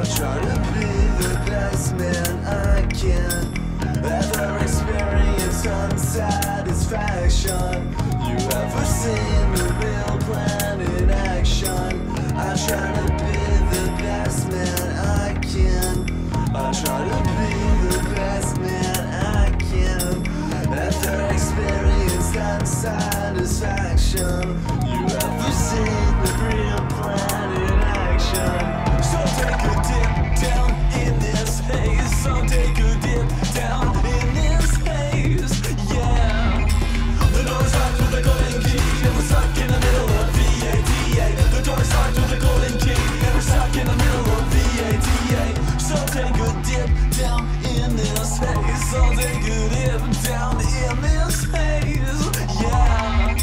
I try to be the best man I can Ever unsatisfaction. You ever seen real plan in action? I try to be the best man I can I try to be down in this haze. So take a dip down in this haze. Yeah.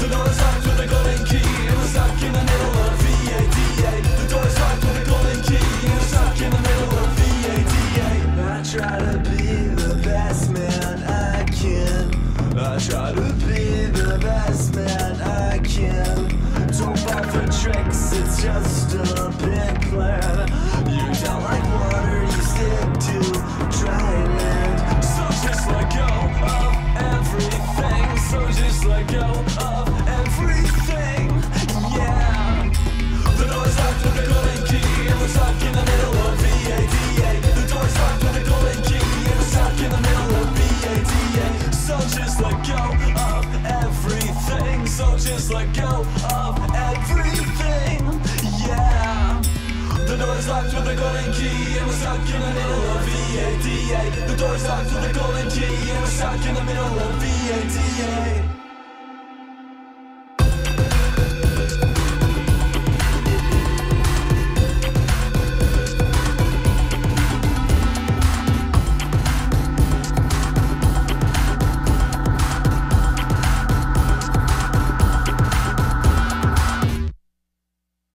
The door's locked with a golden key, and we're stuck in the middle of VADA. The door's locked with a golden key, and we're stuck in the middle of VADA. I try to be the best man I can. I try to be the best man I can. Don't fall for tricks, it's just a big just let go of everything. Yeah. The door is locked with a golden key, and we're stuck in the middle of VADA. The door's locked with a golden key, and we're stuck in the middle of VADA.